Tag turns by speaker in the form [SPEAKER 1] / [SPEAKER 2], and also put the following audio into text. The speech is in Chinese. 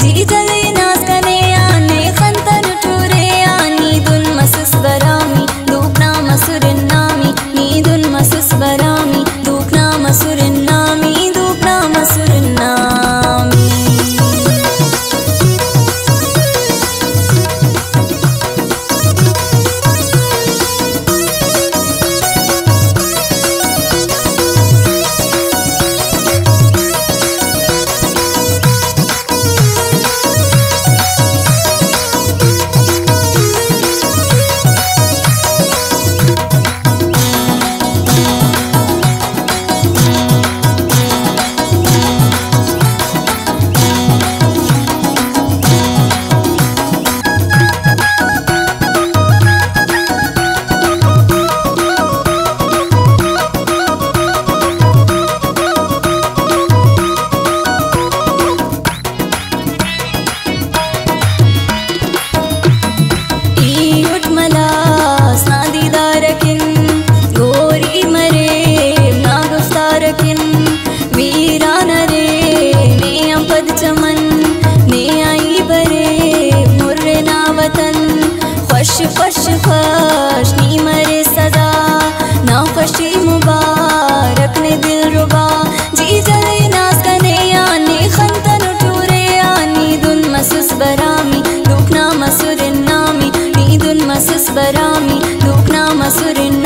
[SPEAKER 1] 你在 I'm not Masurina.